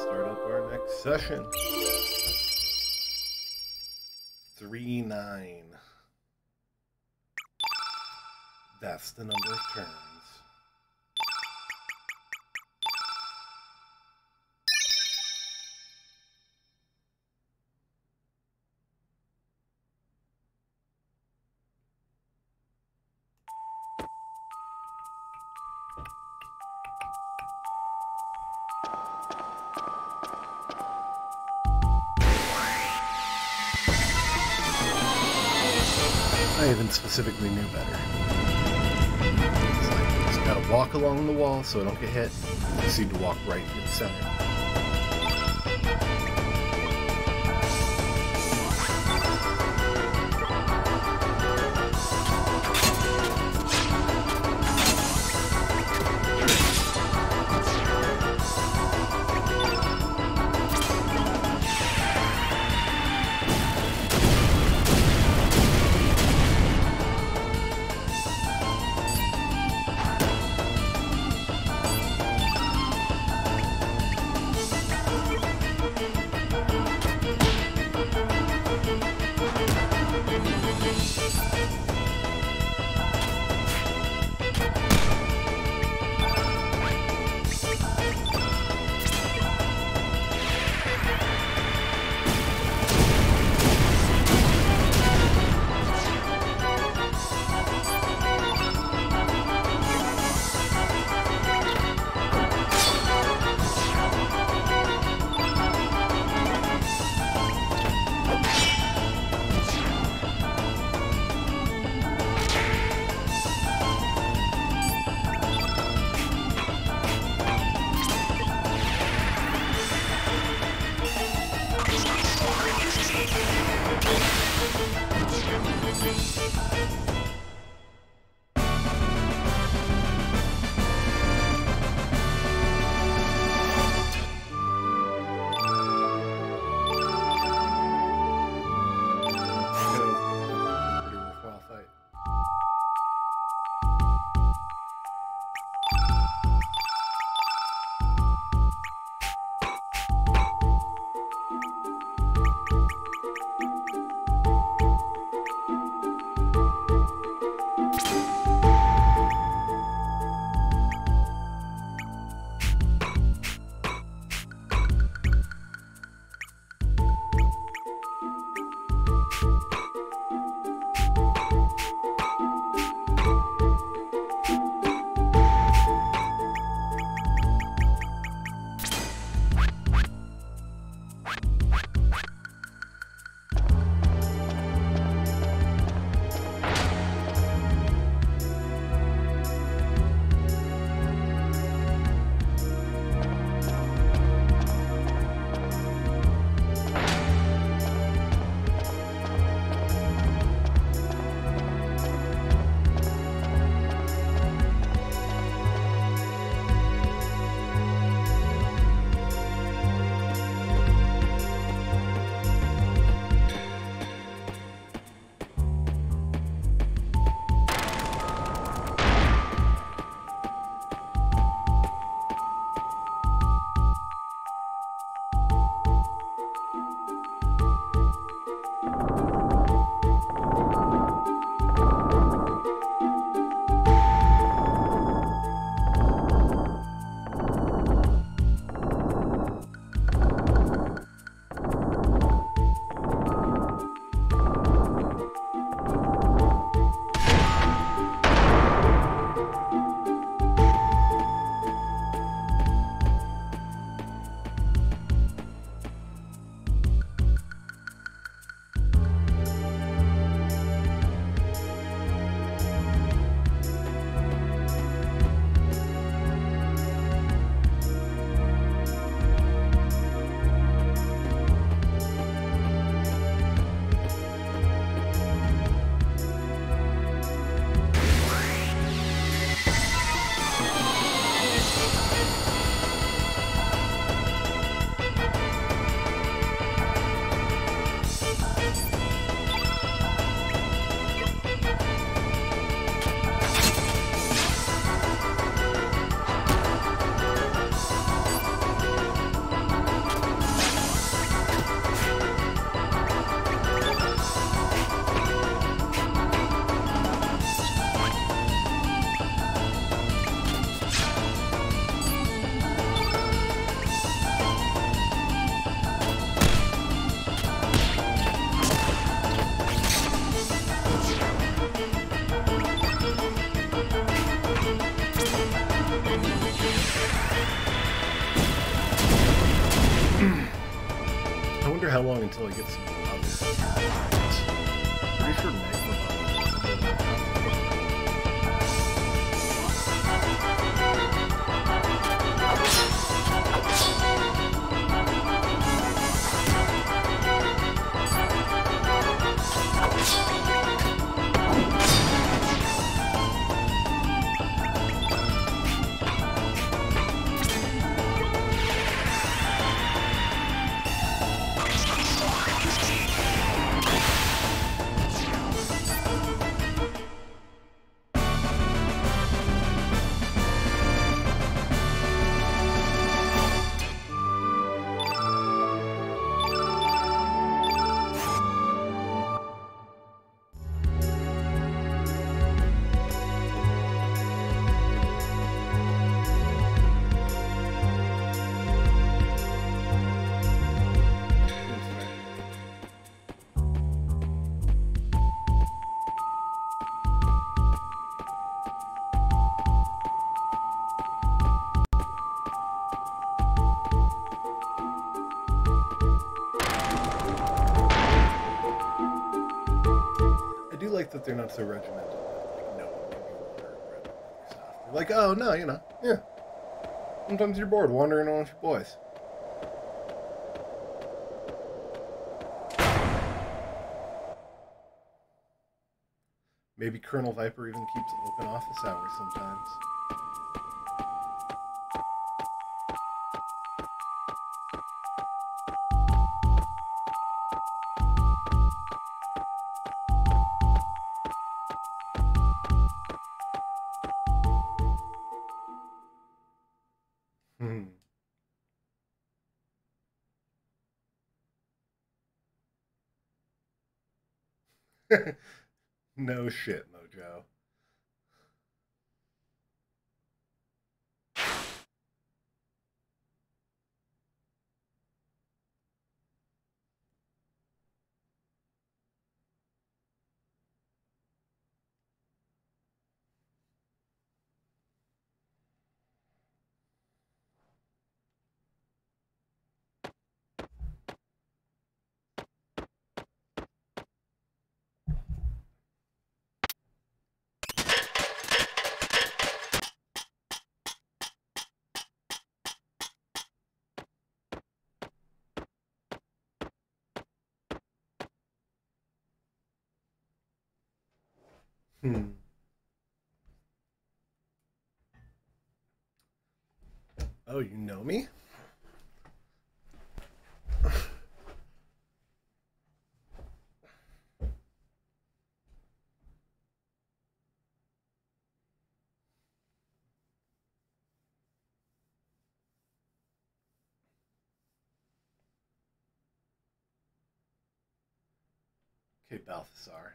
start up our next session. Three nine. That's the number of turns. Walk along the wall so I don't get hit. I need to walk right in the center. How long until I get some. Pretty sure that they're not so regimented. Like, no like, oh, no, you know, yeah. Sometimes you're bored wandering around with your boys. Maybe Colonel Viper even keeps open office hours sometimes. No shit, Mojo. Hmm. Oh, you know me? Okay, Balthazar.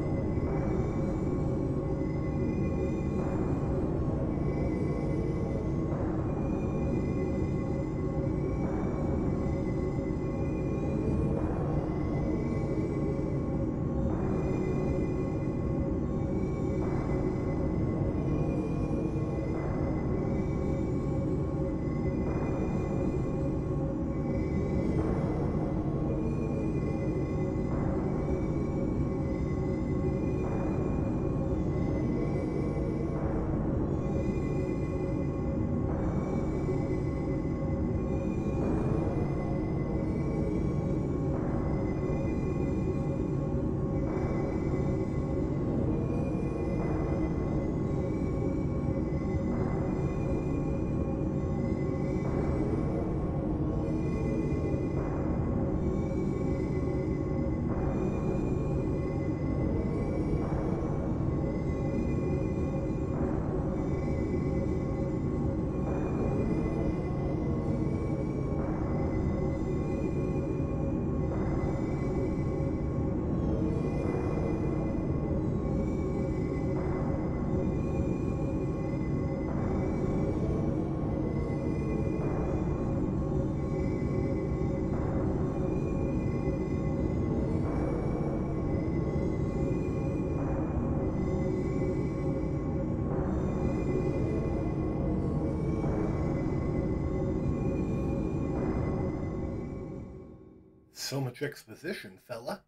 So much exposition, fella.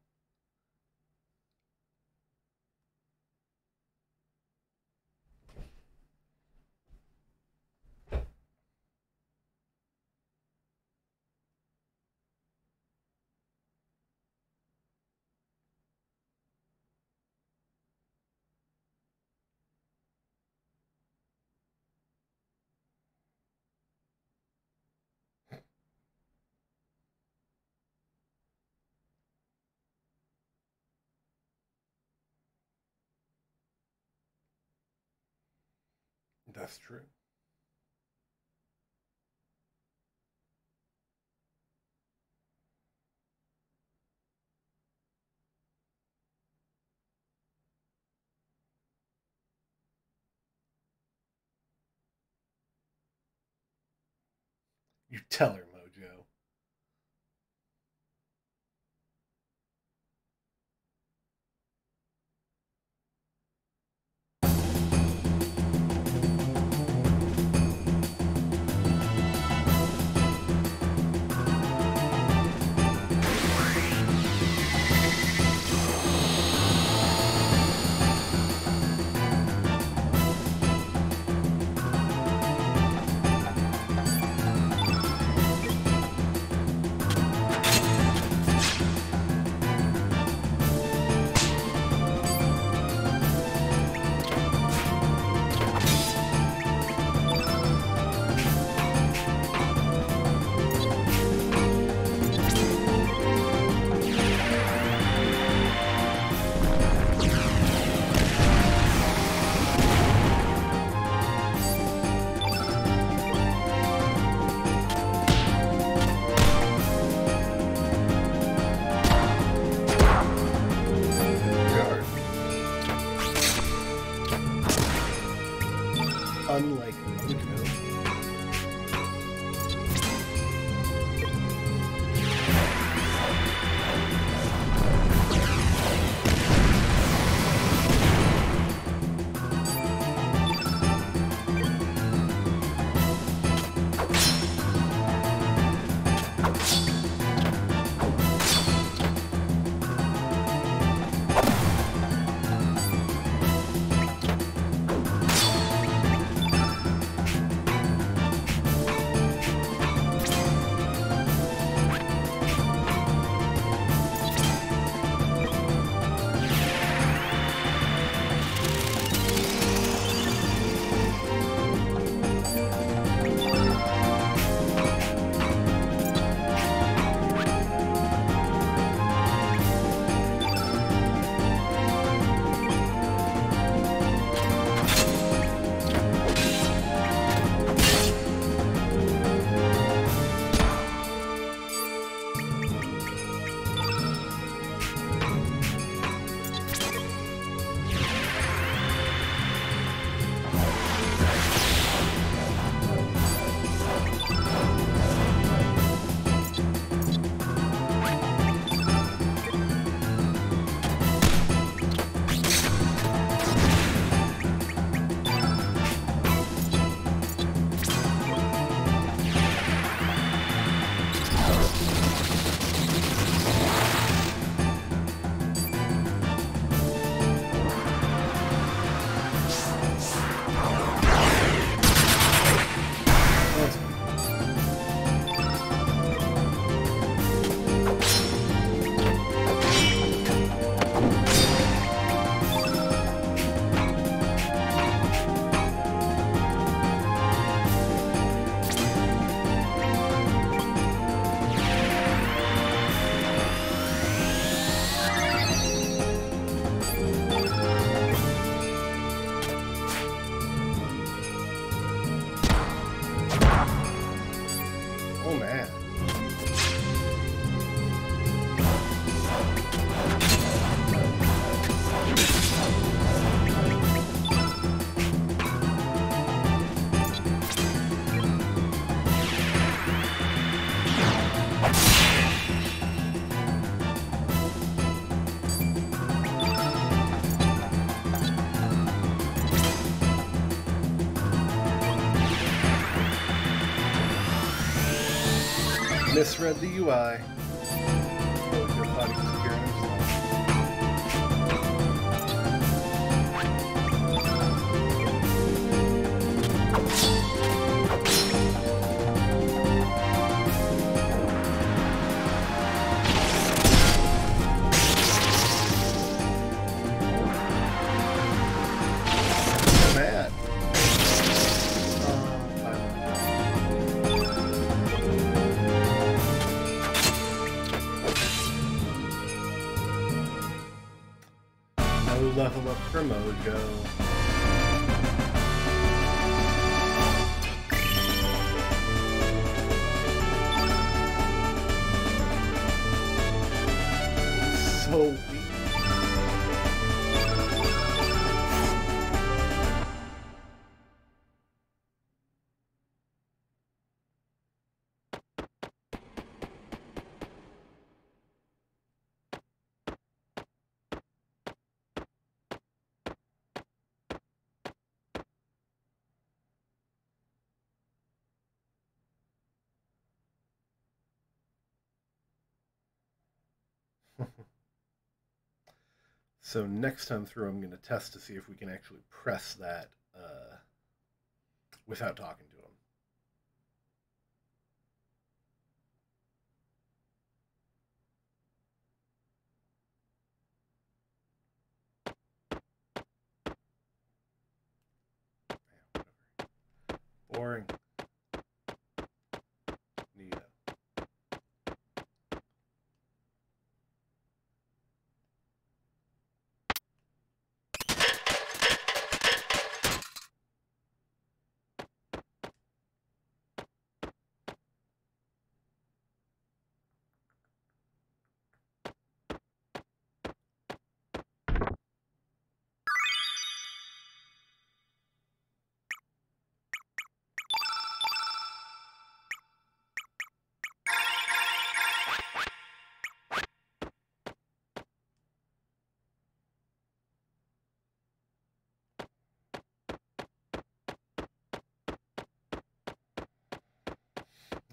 That's true. You tell her, Misread the UI. Level So next time through, I'm going to test to see if we can actually press that uh, without talking to him. Boring.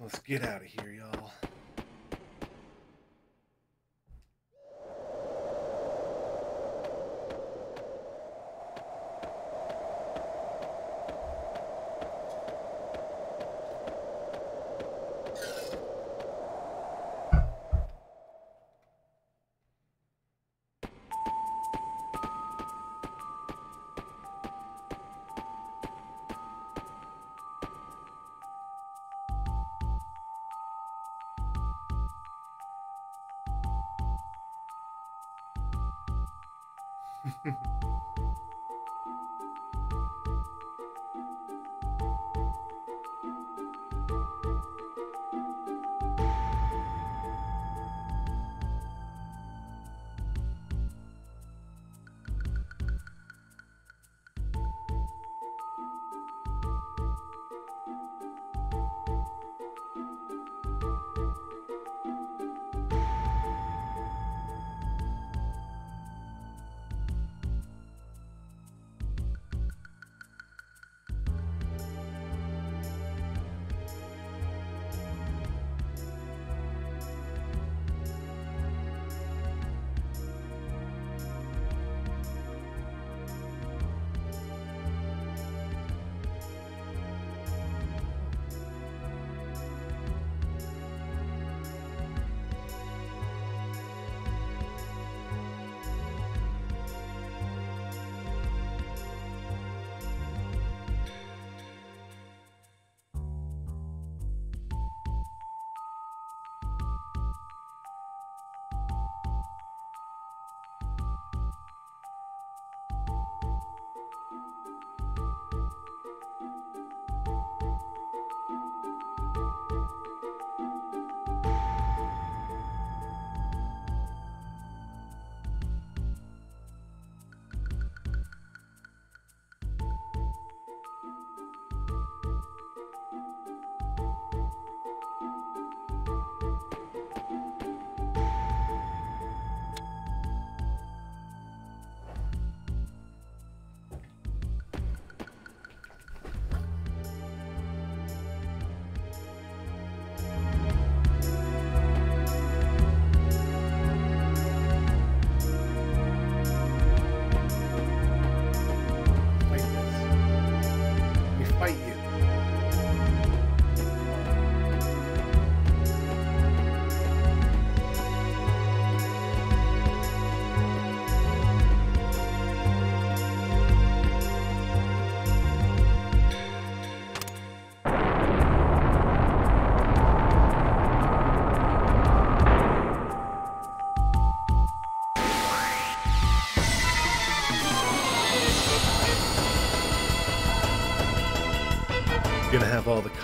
Let's get out of here, y'all. Mm-hmm.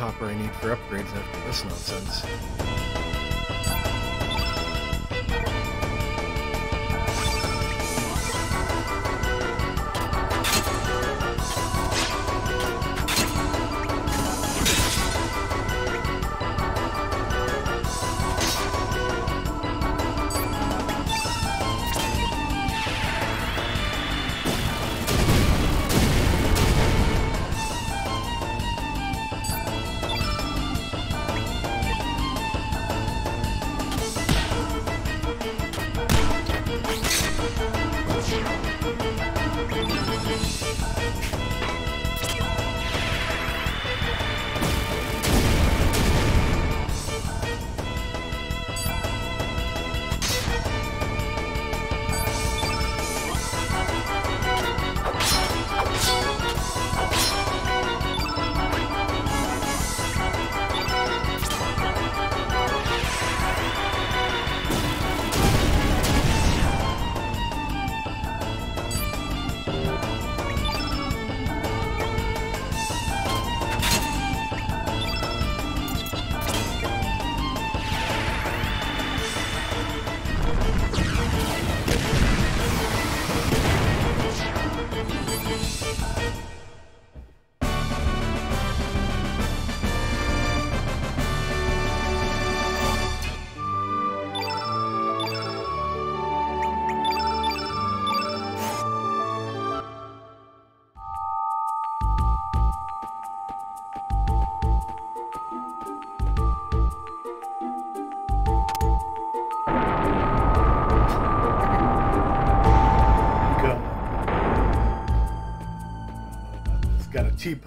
copper I need for upgrades after this nonsense.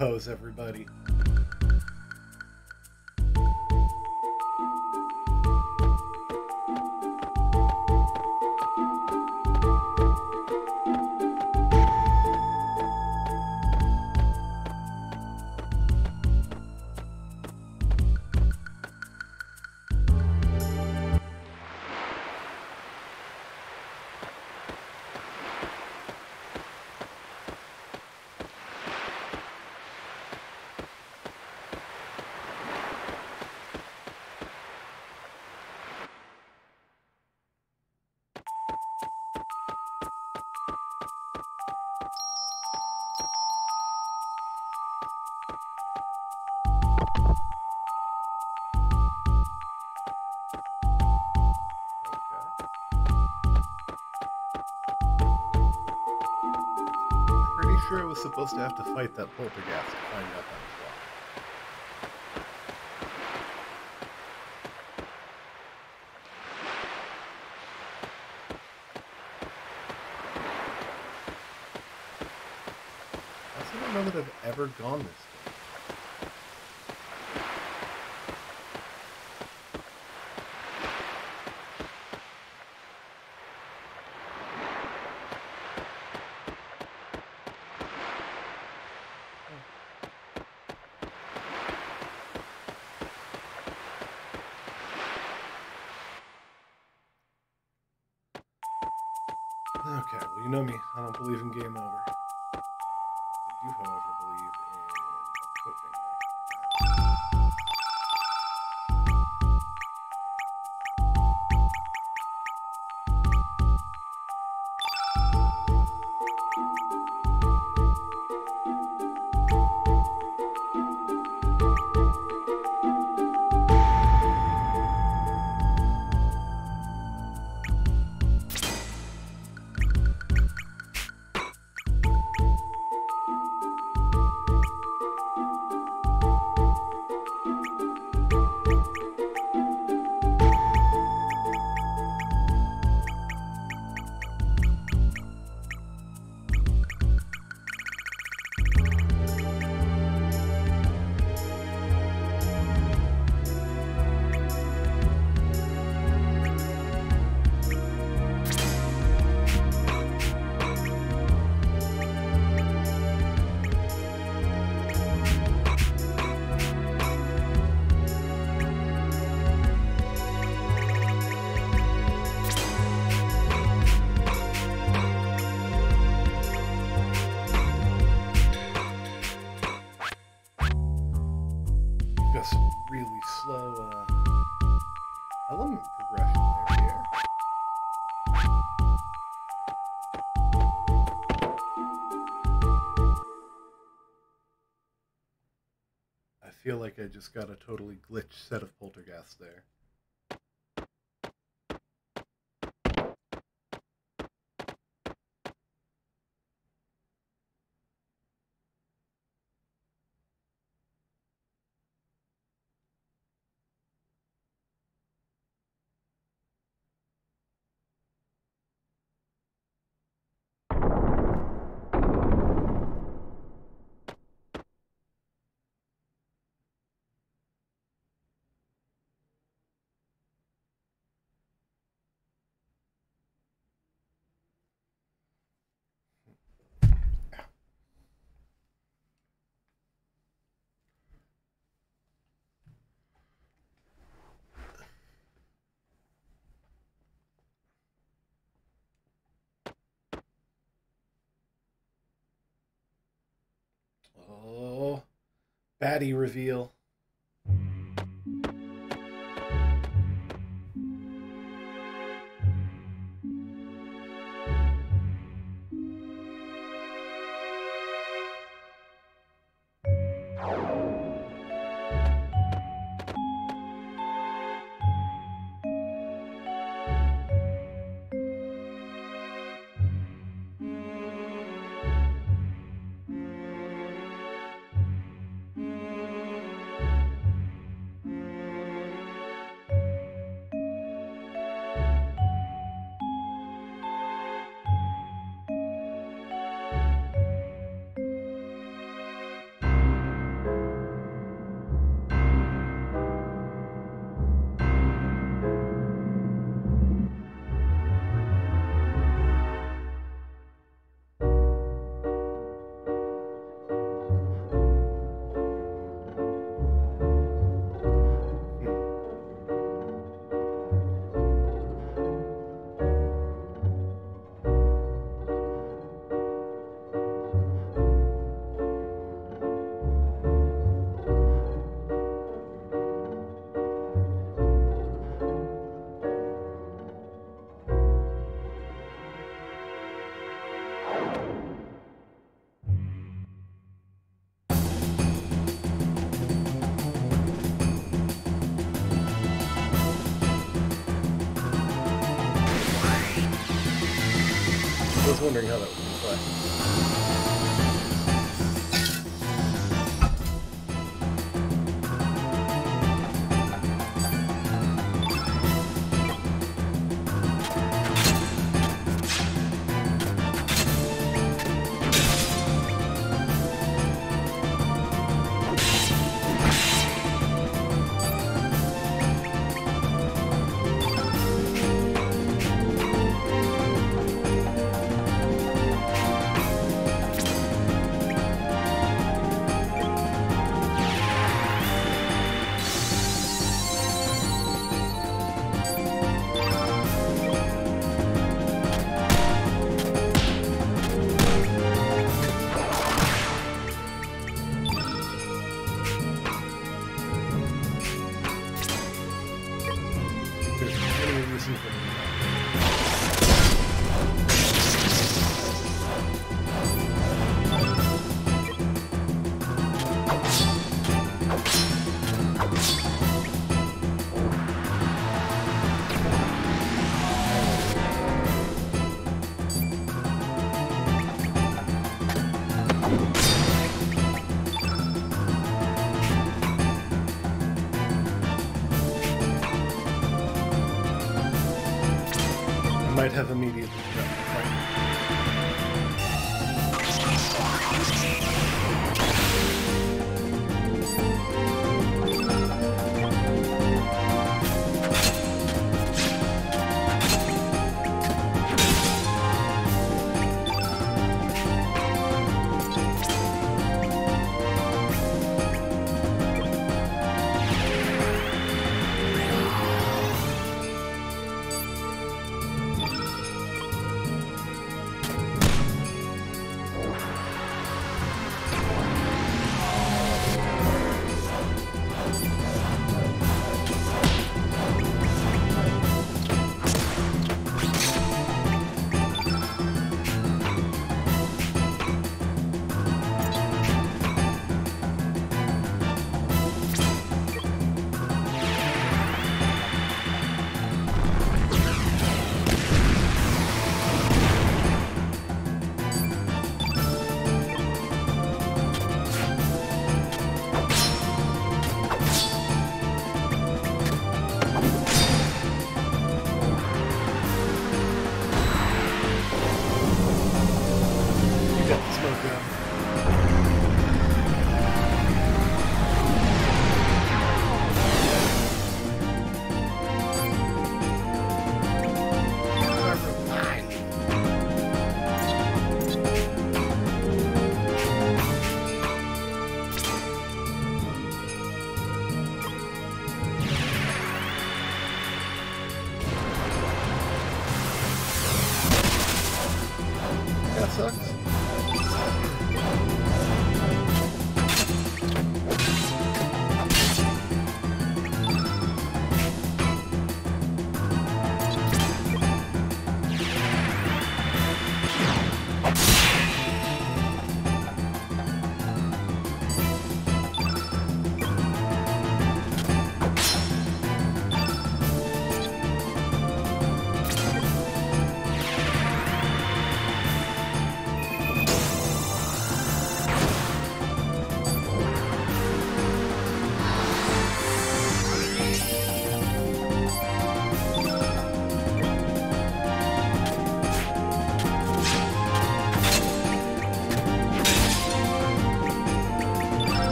Pose, everybody. Sure I was supposed to have to fight that poltergeist to find out that was why. I don't know that I've ever gone this I just got a totally glitched set of poltergeists there. Oh, baddie reveal. Wondering how that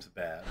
seems bad.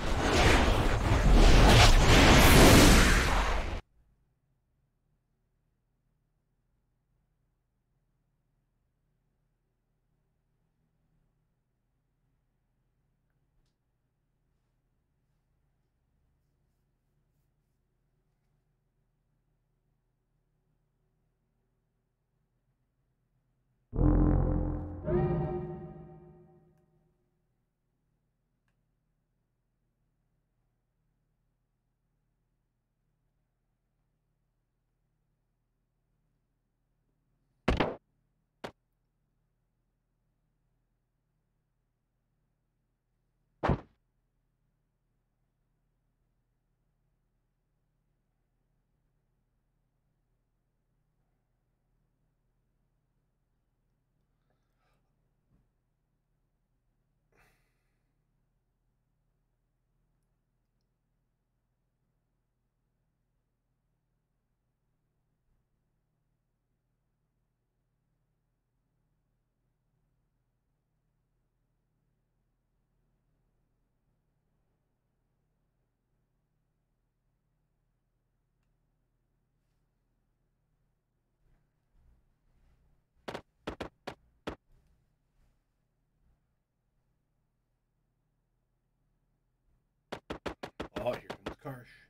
Oh, here comes Karsh.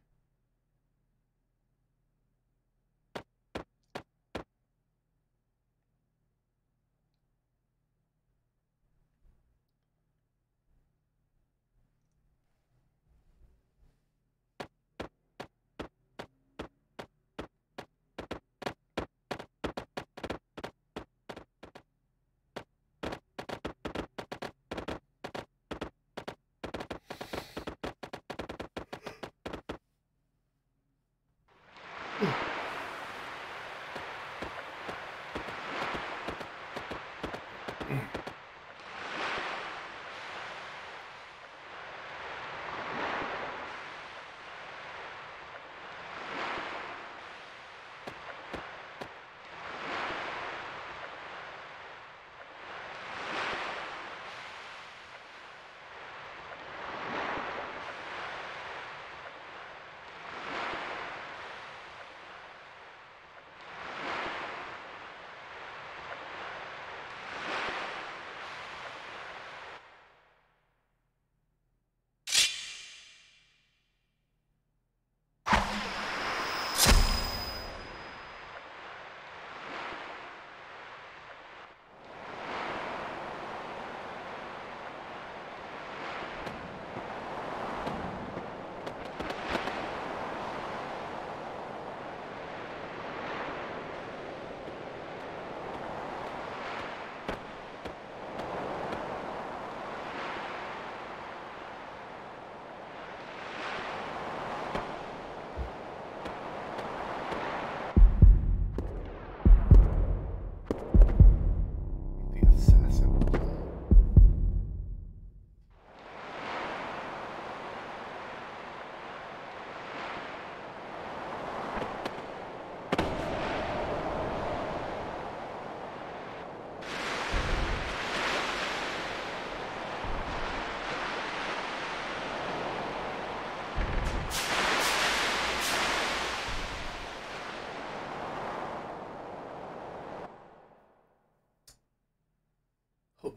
The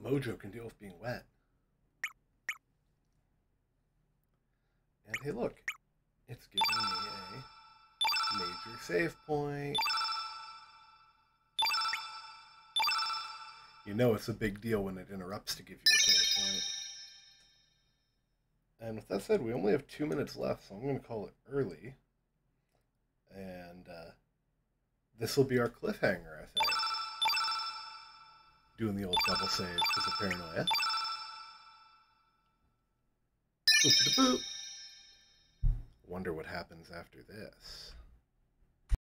Mojo can deal with being wet. And hey, look, it's giving me a major save point. You know it's a big deal when it interrupts to give you a save point. And with that said, we only have two minutes left, so I'm going to call it early. And uh, this will be our cliffhanger, doing the old double save because of paranoia. Boop boop. Wonder what happens after this.